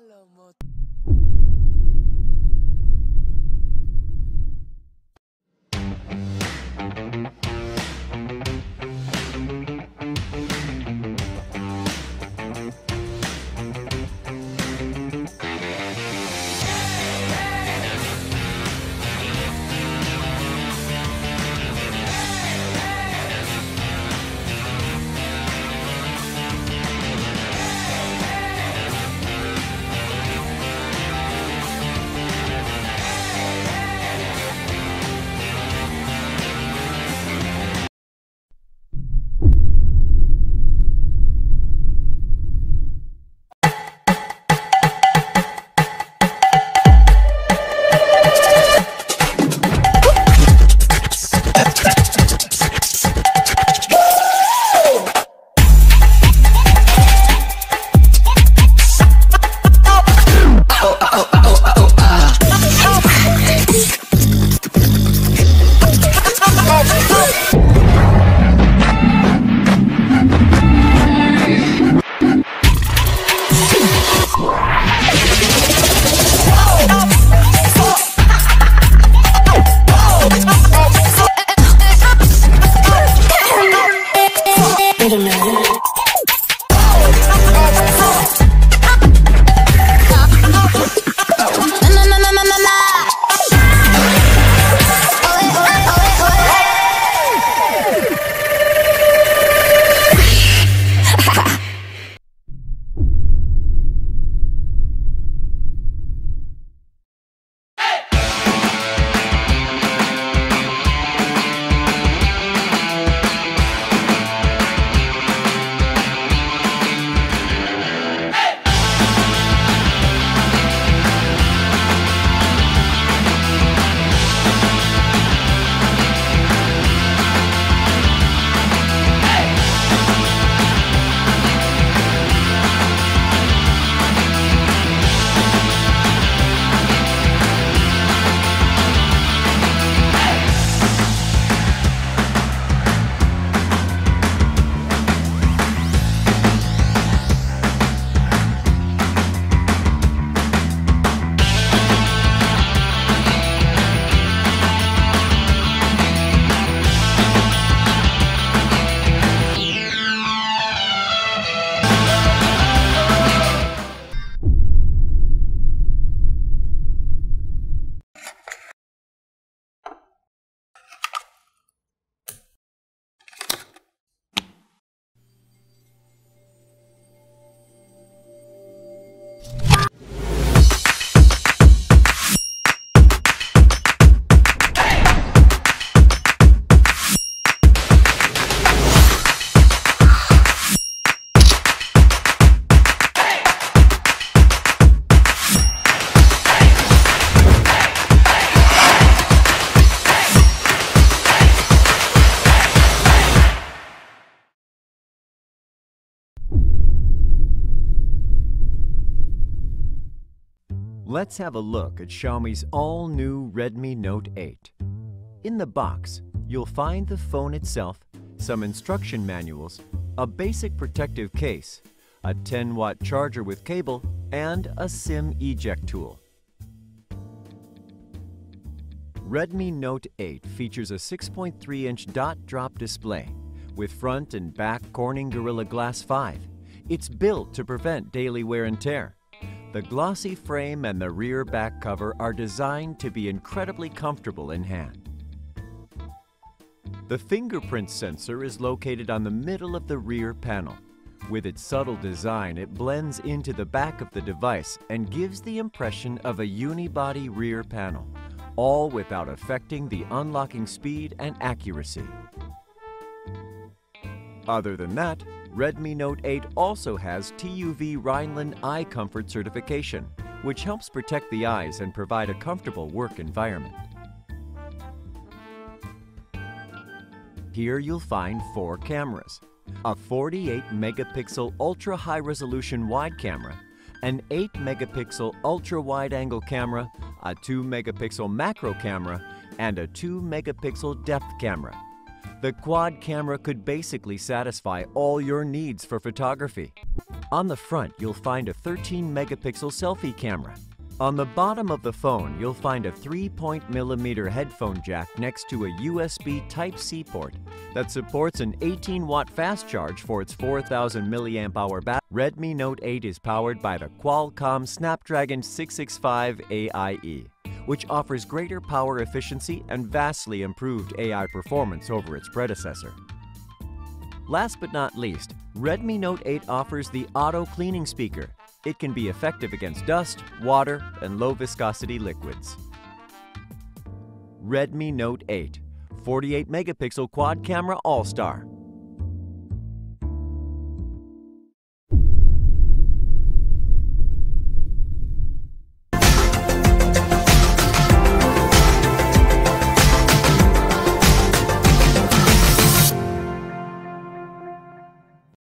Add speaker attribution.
Speaker 1: ALM Let's have a look at Xiaomi's all-new Redmi Note 8. In the box, you'll find the phone itself, some instruction manuals, a basic protective case, a 10-watt charger with cable, and a SIM eject tool. Redmi Note 8 features a 6.3-inch dot-drop display with front and back Corning Gorilla Glass 5. It's built to prevent daily wear and tear. The glossy frame and the rear back cover are designed to be incredibly comfortable in hand. The fingerprint sensor is located on the middle of the rear panel. With its subtle design, it blends into the back of the device and gives the impression of a unibody rear panel, all without affecting the unlocking speed and accuracy. Other than that, Redmi Note 8 also has TUV Rheinland Eye Comfort certification, which helps protect the eyes and provide a comfortable work environment. Here you'll find four cameras, a 48 megapixel ultra high resolution wide camera, an 8 megapixel ultra wide angle camera, a 2 megapixel macro camera, and a 2 megapixel depth camera. The quad camera could basically satisfy all your needs for photography. On the front, you'll find a 13 megapixel selfie camera. On the bottom of the phone, you'll find a 3.0mm headphone jack next to a USB Type-C port that supports an 18-watt fast charge for its 4,000 mAh battery. Redmi Note 8 is powered by the Qualcomm Snapdragon 665 AIE which offers greater power efficiency and vastly improved AI performance over its predecessor. Last but not least, Redmi Note 8 offers the Auto Cleaning Speaker. It can be effective against dust, water, and low viscosity liquids. Redmi Note 8 48 megapixel quad camera all-star